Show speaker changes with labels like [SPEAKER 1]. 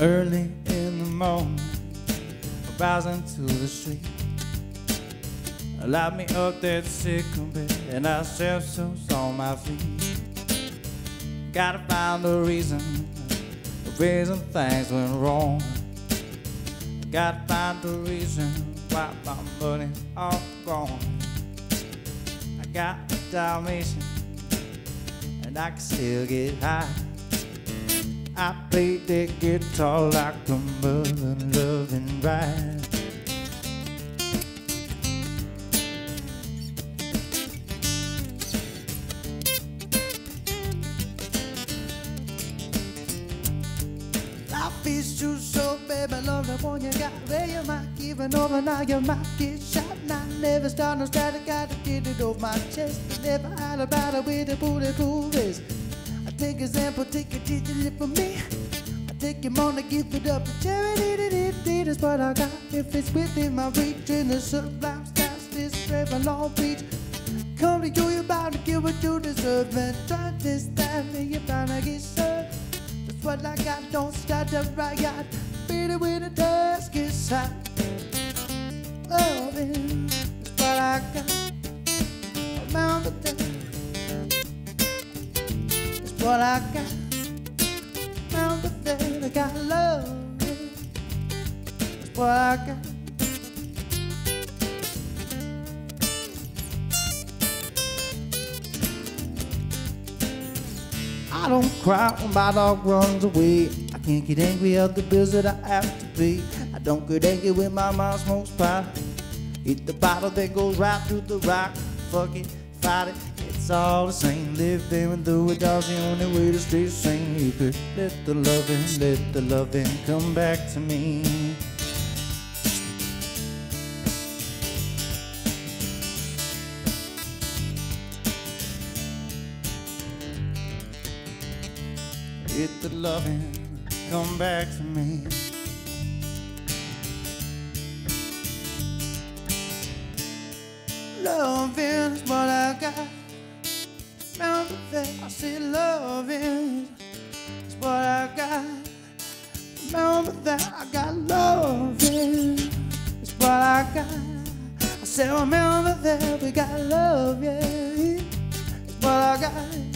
[SPEAKER 1] Early in the morning, rising to the street. Light me up that sickle bed, and I step so on my feet. Gotta find the reason, the reason things went wrong. Gotta find the reason why my money's all gone. I got a Dalmatian, and I can still get high. I play the guitar like a mother loving bride. Life is too so, baby. Love the one you got. Where you might give it over, now you might get shot. I never start no static, gotta get it off my chest. Never had about it with a bulletproof vest. I take example, take a digit for me. I take your money, give it up to charity. That's what I got. If it's within my reach, in the sublime skies, this river Long Beach. Come to you, you're bound to get what you deserve. And try this time, and you're bound to get served. That's what I got, don't start the riot. Beat it with a dust, get shot. What I got. Remember that I got love. That's what I got. I don't cry when my dog runs away. I can't get angry at the bills that I have to pay. I don't get angry when my mom smokes pot. Hit the bottle that goes right through the rock. Fuck it, fight it, it's all the same. And do it, dog's the only way to stay sane. You could let the loving, let the loving come back to me. Let the loving come back to me. Loving is what I got. I see love is, what I got. Remember that I got love is, what I got. I said, remember that we got love, yeah, is what I got.